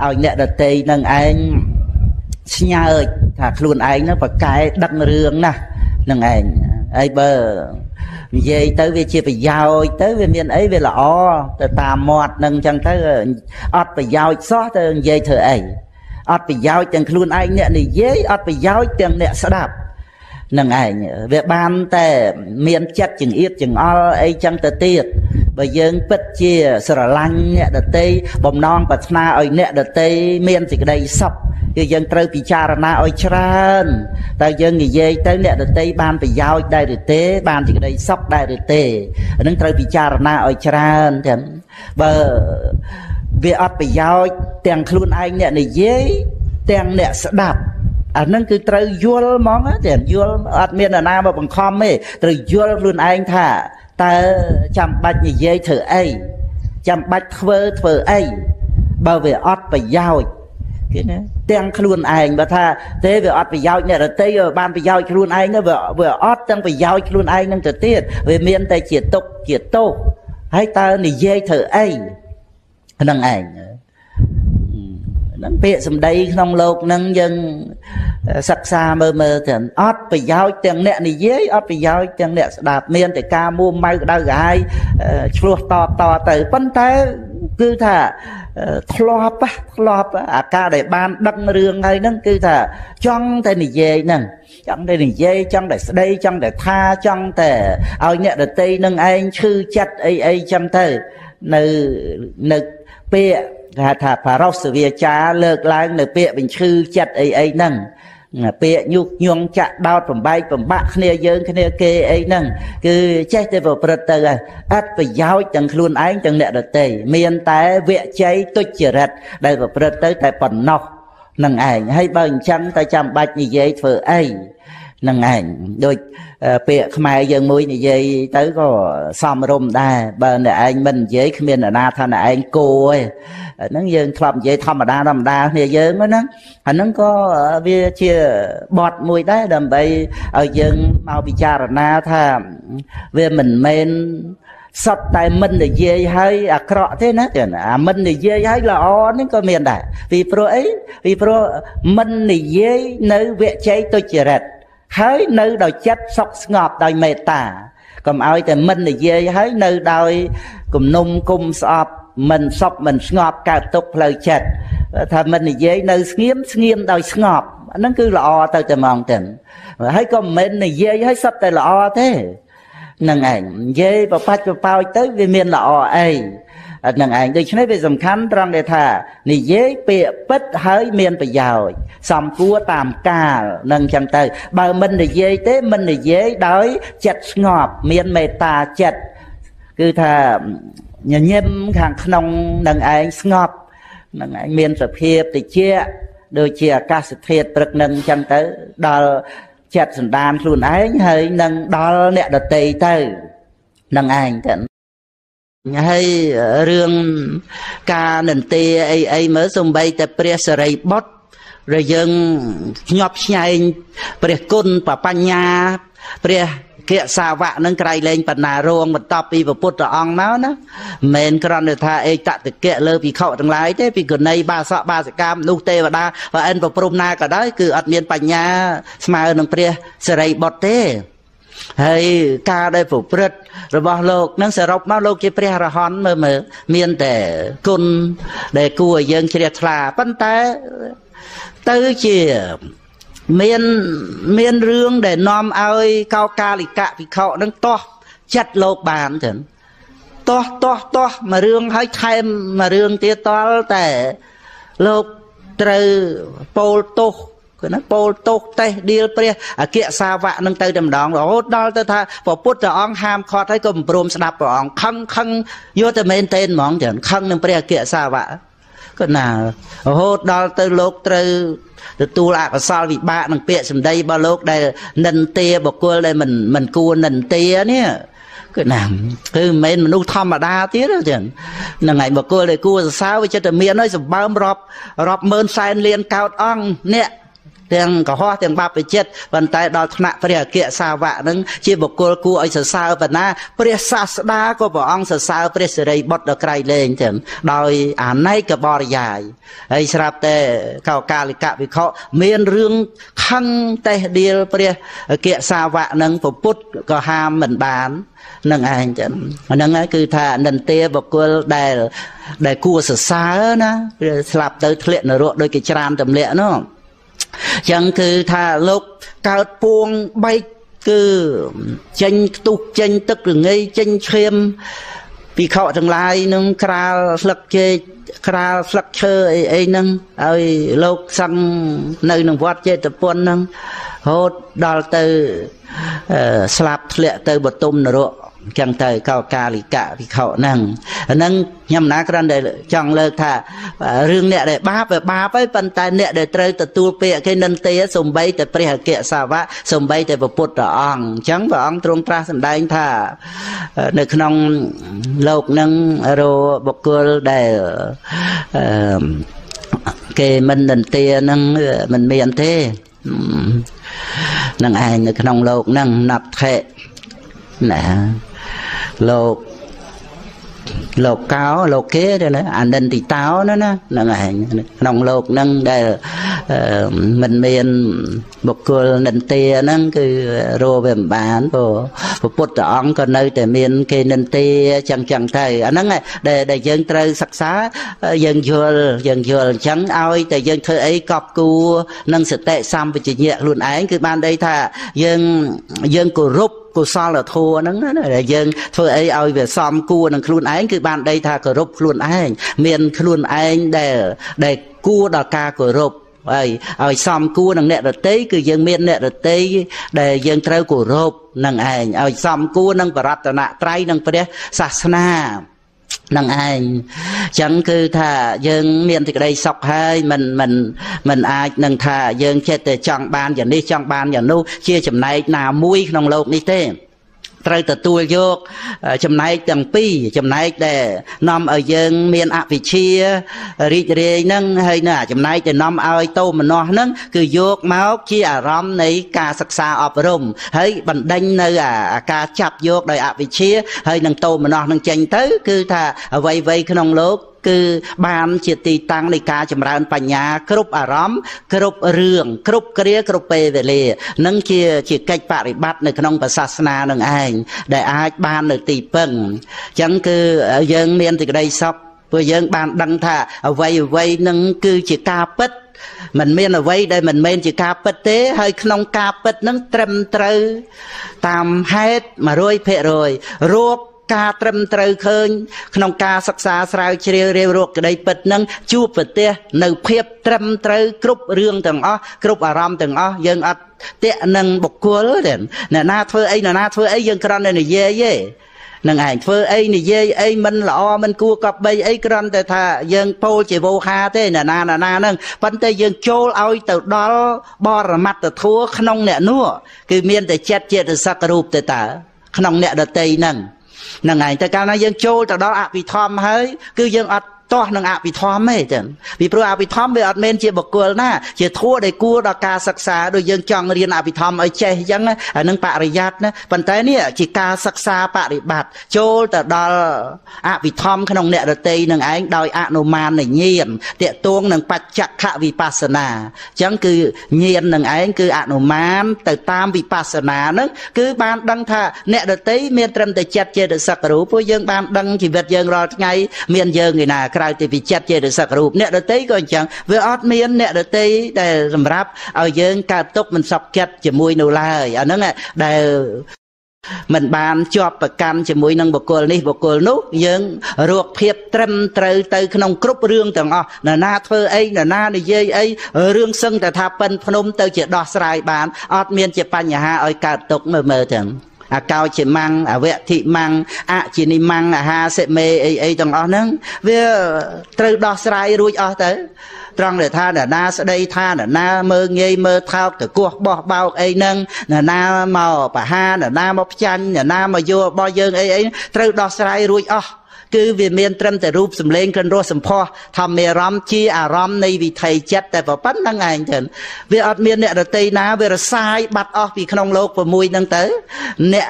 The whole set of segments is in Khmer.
ឲ្យអ្នកដតីនឹងឯងស្ញើថាខ្លួនឯងនឹងប្រកែដឹករឿងណាស់នឹងឯងហើយបើនិយាយទៅវាជាប្រយោជន៍ទៅវាមានអីវាល្អទៅតាមមាត់នឹងអញ្ចឹងទៅអត់ប្រយោជន៍សោះទៅនិយាយធ្វើអីអត់ប្រយោជន៍ទាំងខ្លួនឯងអ្នកនិយាយអត់ប្រយោជន៍ទាំងអ្នកស្ដាប់ នឹងឯងវាបានតែមានចិត្តចង្អៀតចង្អល់អីចឹងទៅទៀតបើយើងពិតជាស្រឡាញ់អ្នកដតីបំណងប្រាថ្នាឲ្យអ្នកដតីមានសេចក្តីសុខគឺយើងត្រូវពិចារណាឲ្យច្រើនតើយើងនិយាយទៅអ្នកដតីបានប្រយោជន៍ដែរឬទេ បានសេចក្តីសុខដែរឬទេអានឹងត្រូវពិចារណាឲ្យច្រើនទាំងបើវាអត់ប្រយោជន៍ទាំងខ្លួនឯងអ្នកនិយាយទាំងអ្នកស្ដាប់ អានឹងគឺត្រូវយល់ហ្មងតែយល់អត់មាននរណាមកបង្ខំទេត្រូវយល់ខ្លួនឯងថាតើចាំបាច់និយាយធ្វើអីចាំបាច់ធ្វើធ្វើអីបើវាអត់ប្រយោជន៍គេណាទាំងខ្លួនឯងបើថាទេវាអត់ប្រយោជន៍អ្នករតីបានប្រយោជន៍ខ្លួនឯងទៅវាវាអត់ទាំងប្រយោជន៍ខ្លួនឯងនឹងទៅទៀតវាមានតែជាទុកជាទោសហើយតើនិយាយធ្វើអីហ្នឹងឯង ហ្នឹងពាក្យសម្ដីក្នុងលោកហ្នឹងយើងសិក្សាមើលមើលទាំងអត់ប្រយោជន៍ទាំងអ្នកនិយាយអត់ប្រយោជន៍ទាំងអ្នកស្ដាប់មានតែការមួម៉ៅក្តៅក្រហាយឆ្លោះតតទៅប៉ុន្តែគឺថាធ្លាប់ធ្លាប់អាការដែលបានដឹករឿងហើយហ្នឹងគឺថាចង់តែនិយាយហ្នឹងចង់តែនិយាយចង់តែស្ដីចង់តែថាចង់តែឲ្យអ្នកដតីនឹងឯងឈឺចិត្តអីអីចឹងទៅនៅនៅ ពាក្យគេថាបារោសវាចាលើកឡើងនៅពាក្យបញ្ឈឺចិត្តអីអីហ្នឹងពាក្យញុះញង់ចាក់ដោតបំបែកបំបាក់គ្នាយើងគ្នាគេអីហ្នឹងគឺចេះតែប្រព្រឹត្តទៅអត់ប្រយោជន៍ទាំងខ្លួនឯងទាំងអ្នកដទៃមានតែវជ័យទុច្ចរិតដែលប្រព្រឹត្តទៅតែប៉ុណ្ណោះនឹងឯងហើយបើអញ្ចឹងតែចាំបាច់និយាយធ្វើអី នឹងឯងដូចពាក្យខ្មែរយើងមួយនិយាយទៅក៏សំរុំដែរបើអ្នកឯងមិននិយាយគ្មានអ្នកណាថាអ្នកឯងគោទេហ្នឹងយើងធ្លាប់និយាយធម្មតាធម្មតាគ្នាយើងហ្នឹងអាហ្នឹងក៏វាជាបទមួយដែរដើម្បីឲ្យយើងមកពិចារណាថាវាមិនមែនសត្វតែមិននិយាយហើយអាក្រក់ទេណាចឹងអាមិននិយាយហើយល្អនេះក៏មានដែរពីព្រោះអីពីព្រោះមិននិយាយនៅវជ័យទុច្ចរិត ហើយនៅដោយចិត្តសុខស្ងប់ដោយមេត្តាកុំឲ្យតែមិននិយាយហើយនៅដោយគំនុំគុំស្អប់មិនសុខមិនស្ងប់កើតទុកផ្លូវចិត្តថាមិននិយាយនៅស្ងៀមស្ងៀមដោយស្ងប់អាហ្នឹងគឺល្អទៅតែហ្មងទៅហើយក៏មិននិយាយឲ្យសត្វតែល្អទេនឹងឯងនិយាយបបាច់បបោចទៅវាមានល្អអី នឹងឯងដូច្នេះវាសំខាន់ត្រង់ដែលថានិយាយពាក្យពិតហើយមានប្រយោជន៍សំគួរតាមកាលនឹងចឹងទៅ បើមិននិយាយទេមិននិយាយដោយចិត្តស្ងប់មានមេត្តាចិត្តគឺថាញញឹមខាងក្នុងនឹងឯងស្ងប់នឹងឯងមានសភាពតិចដូចជាអាកាសធាតុព្រឹកនឹងចឹងទៅដល់ចិត្តសន្តានខ្លួនឯងហើយនឹងដល់អ្នកដតីទៅនឹងឯងទៅ ហើយរឿងការនន្ទាអីអីមើលសំបីតែព្រះសរិបុត្រដែលយើងញាប់ឆ្ញែងព្រះគុណបបញ្ញា ព្រះគិសាវៈនឹងក្រៃលែងបណ្ណារងបន្ទាប់ពីពុទ្ធអង្គមកណាមិនមែនគ្រាន់តែថាអេតតកៈលើភិក្ខុទាំងឡាយទេពីគុណីបាសកបាសិកាមនុស្សទេវតាបើអិនប្រព្រំណាក៏ដោយគឺអត់មានបញ្ញាស្មើនឹងព្រះសិរីបុត្រទេ ហើយការដែលប្រព្រឹត្តរបស់លោកនឹងសរុបមកលោកជាព្រះអរហន្តមើលមើលមានតែគុណដែលគួរឲ្យយើងជ្រះថ្លាប៉ុន្តែទៅជាមានមានរឿងដែលនាំឲ្យកោកាលិកៈភិក្ខុនឹងតោះចិត្តលោកបានចឹងតោះតោះតោះមួយរឿងឲ្យថែមមួយរឿងទៀតតលតែលោកត្រូវពោលទោស គឺណាពោលទោសតេះដៀលព្រះអគ្គសាវកនឹងទៅតែម្ដងរហូតដល់ទៅថាព្រះពុទ្ធអង្គហាមឃាត់ហើយក៏មិនព្រមស្ដាប់ព្រះអង្គខឹងខឹងយកតែមែនតេនហ្មងចឹងខឹងនឹងព្រះអគ្គសាវកក៏ណារហូតដល់ទៅលោកត្រូវទទួលអកុសលវិបាកនឹងពាក្យសម្ដីរបស់លោកដែលនិន្ទាបុគ្គលដែលមិនមិនគួរនិន្ទានេះគឺណាគឺមិនមែនមនុស្សធម្មតាទៀតទេហ្នឹងហើយបុគ្គលដែលគួរសរសើរវាចិត្តតែមានហើយសម្បើមរាប់រាប់ម៉ឺនសែនលានកោតអង្គអ្នក ទាំងកុហកទាំងបាបវិចិត្រប៉ុន្តែដល់ថ្នាក់ព្រះអគ្គសាវកនឹងជាបុគ្គលគួរឲ្យសរសើរប៉ុណ្ណាព្រះសាស្តាក៏ព្រះអង្គសរសើរព្រះសិរីបុត្រដល់ក្រៃលែងចឹងដោយអាណ័យកបរិយាយហើយស្រាប់តែកោកាលិកវិខមានរឿងខឹងតេះដៀលព្រះអគ្គសាវកនឹងពុទ្ធក៏ហាមមិនបាននឹងឯងចឹងហ្នឹងហើយគឺថាអនិន្ទាបុគ្គលដែល ដែលគួរសរសើរណាស្លាប់ទៅធ្លាក់នរកដូចគេច្រានទម្លាក់នោះ ចឹងគឺថាលោកកើតពួងបែកគឺចេញខ្ទុះចេញទឹករងាយចេញឈាមពីខកទាំងឡាយនឹងក្រាលស្លឹកចេកក្រាលស្លឹកឈើអីអីហ្នឹងឲ្យលោកសឹងនៅក្នុងវត្តចេតពុនហ្នឹងហូតដល់ទៅស្លាប់ធ្លាក់ទៅបតុមនរក ចឹងទៅកោកាលិកៈវិខហ្នឹងហ្នឹងខ្ញុំណាគ្រាន់តែចង់លើកថារឿងអ្នកដែលបាបវាបាបហើយប៉ុន្តែអ្នកដែលត្រូវទទួលពាក្យគេនិន្ទាសំបីតែព្រះអគ្គសាវកសំបីតែពុទ្ធអង្គអញ្ចឹងព្រះអង្គទ្រង់ត្រាស់សម្ដែងថានៅក្នុងលោកហ្នឹងរបុគ្គលដែលគេមិននិន្ទាហ្នឹងមិនមានទេនឹងឯងនៅក្នុងលោកហ្នឹងណត់ថេណា លោកលោកកោលោកគេទៅណាអានិន្តិតោណាណាហ្នឹងឯងក្នុងលោកហ្នឹងដែល មិនមានបុគ្គលនិន្ទាហ្នឹងគឺរស់វាមិនបានព្រោះព្រះពុទ្ធអង្គក៏នៅតែមាន គេនិន្ទាចឹងចឹងទៅអាហ្នឹងដែលដែលយើងត្រូវសិក្សាយើងយល់យើងយល់អញ្ចឹងឲ្យតែយើងធ្វើអីកប់គួរនឹងសតិសម្បជញ្ញៈខ្លួនឯងគឺបានដីថាយើងយើងគោរពកុសលធម៌ហ្នឹងណាដែលយើងធ្វើអីឲ្យវាសមគួរនឹងខ្លួនឯងគឺបានដីថាគោរពខ្លួនឯងមានខ្លួនឯងដែលដែលគួរដល់ការគោរព ហើយឲ្យសមគួរនឹងអ្នករតីគឺយើងមានអ្នករតីដែលយើងត្រូវគោរពនឹងឯងឲ្យសមគួរនឹងបរតនត្រ័យនឹងព្រះសាសនានឹងឯងអញ្ចឹងគឺថាយើងមានសេចក្តីសុខហើយមិនមិនមិនអាចនឹងថាយើងចិត្តតែចង់បានយ៉ាងនេះចង់បានយ៉ាងនោះជាចំណែកណាមួយក្នុងโลกនេះទេ ត្រូវទទួលយកចំណែកទាំងពីរចំណែកដែលនាំឲ្យយើង មានអវិជ្ជារីករាយហ្នឹងហើយនៅចំណែកដែលនាំឲ្យតោមនោះហ្នឹងគឺយកមកជាអារម្មណ៍នៃការសិក្សាអប់រំហើយបណ្ដេញនៅអាការចាប់យកដោយអវិជ្ជាហើយនឹងតោមនោះនឹងចេញទៅ គឺថាអ្វីៗក្នុងលោក គឺបានជាទីតាំងនៃការចម្រើនបញ្ញា គ្រប់អារម្មណ៍គ្រប់រឿងគ្រប់គ្រាគ្រប់ពេលវេលានឹងជាជាកិច្ចបរិបត្តិនៅក្នុងសាសនានឹងឯងដែលអាចបាននៅទីពឹងអញ្ចឹងគឺយើងមានសេចក្តីសុខព្រោះយើងបានដឹងថាអ្វីអ្វីនឹងគឺជាការពិតมันមានអ្វីដែលមិនមែនជាការពិតទេហើយក្នុងការពិតនឹងត្រឹមត្រូវតាមហេតុ100%រោគ ការត្រឹមត្រូវឃើញ ក្នុងការសិក្សាស្រាវជ្រាវរៀបរកក្តីពិតនឹងជួបប្រទេសនៅភាពត្រឹមត្រូវគ្រប់រឿងទាំងអស់គ្រប់អារម្មណ៍ទាំងអស់យើងអត់តាក់នឹងបុគ្គលទេអ្នកណាធ្វើអីអ្នកណាធ្វើអីយើងគ្រាន់តែនិយាយទេនឹងឯងធ្វើអីនិយាយអីមិនល្អមិនគួរកប់បីអីគ្រាន់តែថាយើងពោលជាវោហាទេណាណាណាណាហ្នឹងប៉ុន្តែយើងចូលឲ្យទៅដល់បរមត្តធัวក្នុងអ្នកនោះគឺមានតែចិត្តចេតសិករូបទៅតើក្នុងអ្នកដតីហ្នឹង ហ្នឹងឯងតែកាលណាយើងចូលទៅដល់អភិធម្មហើយគឺយើងអត់ ទាស់នឹងអភិធម្មទេចឹងពីព្រោះអភិធម្មវាអត់មែនជាបុគ្គលណា ជាធัวដែលគួរដល់ការសិក្សាដូចយើងចង់រៀនអភិធម្មឲ្យចេះអញ្ចឹងអានឹងបរិយ័តណាប៉ុន្តែនេះជាការសិក្សាបរិបត្តិចូលទៅដល់អភិធម្មក្នុងអ្នករតីនឹងឯងដោយអនុមាននៃញាណតេតួងនឹងបច្ចខវិបស្សនាអញ្ចឹងគឺញាណនឹងឯងគឺអនុមាន ទៅតាមវិបស្សនានឹងគឺបានដឹងថាអ្នករតីមានត្រឹមតែចិត្តចេតសិករូបព្រោះយើងបានដឹងជីវិតយើងរាល់ថ្ងៃមានយើងឯណាក្រៅពីវិចិត្រចេតសិករូបអ្នកដតីក៏អញ្ចឹងវាអត់មានអ្នកដតីដែលសម្រាប់ឲ្យយើងកើតទុកមិនសក់ចិត្តជាមួយនៅឡើយអាហ្នឹងដែលមិនបានជាប់ប្រកាន់ជាមួយនឹងបុគ្គលនេះបុគ្គលនោះយើងរកភាពត្រឹមត្រូវទៅក្នុងគ្រប់រឿងទាំងអស់នរណាធ្វើអីនរណានិយាយអីរឿងសឹងតែថាប៉ិនភ្នំទៅជាដោះស្រាយបានអត់មានជាបញ្ហាឲ្យកើតទុកមើលមើលទាំងអ កោជាម៉ាំងអវៈធិម៉ាំងអជានិម៉ាំងអាហាសិមេអីអីទាំងអស់ហ្នឹងវាត្រូវដោះស្រាយរួចអស់ទៅត្រង់ដែលថាអ្នកណាស្ដីថាអ្នកណាមើងងាយមើលថោកទៅគោះបោះបោកអីហ្នឹងអ្នកណាមកបហាអ្នកណាមកផ្ចាញ់អ្នកណាមកយករបស់យើងអីអីត្រូវដោះស្រាយរួចអស់ គឺវាមានត្រឹមតែរូបសម្លេងក្រិនរសសម្ផស្សធម្មអារម្មណ៍ជាអារម្មណ៍នៃវិថីចិត្តតែប៉ុណ្្នឹងឯងទៅវាអត់មានអ្នករតីណាវារសាយបាត់អស់ពីក្នុងលោក6ហ្នឹងទៅអ្នក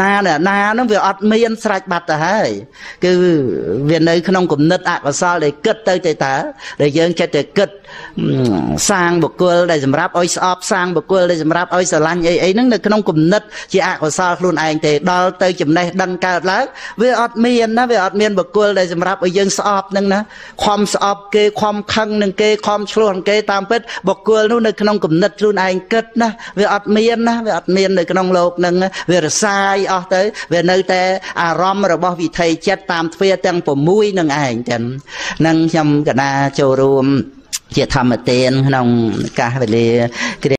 ណាណាហ្នឹងវាអត់មានស្រេចបាត់ទៅហើយគឺវានៅក្នុងគំនិតអកុសលដែលគិតទៅទៅតើដែលយើងចិត្តតែគិតសាងបុគ្គលដែលសម្រាប់ឲ្យស្អប់សាងបុគ្គលដែលសម្រាប់ឲ្យស្រឡាញ់អីអីហ្នឹងនៅក្នុងគំនិតជាអកុសលខ្លួនឯងទេដល់ទៅចំណេះដឹងកើតឡើងវាអត់មានណាវាអត់មានបុគ្គលដែលសម្រាប់ឲ្យយើងស្អប់ហ្នឹងណាខំស្អប់គេខំខឹងនឹងគេខំឆ្លោះនឹងគេតាមពិតបុគ្គលនោះនៅក្នុងគំនិតខ្លួនឯងគិតណាវាអត់មានណាវាអត់មាននៅក្នុងលោកហ្នឹងវារសាយអស់ទៅវានៅតែអារម្មណ៍របស់វិថីចិត្តតាមទ្វាទាំង6នឹងឯងចឹងនឹងខ្ញុំកណាចូលរួមជាធម្មទានក្នុងកាសវេលា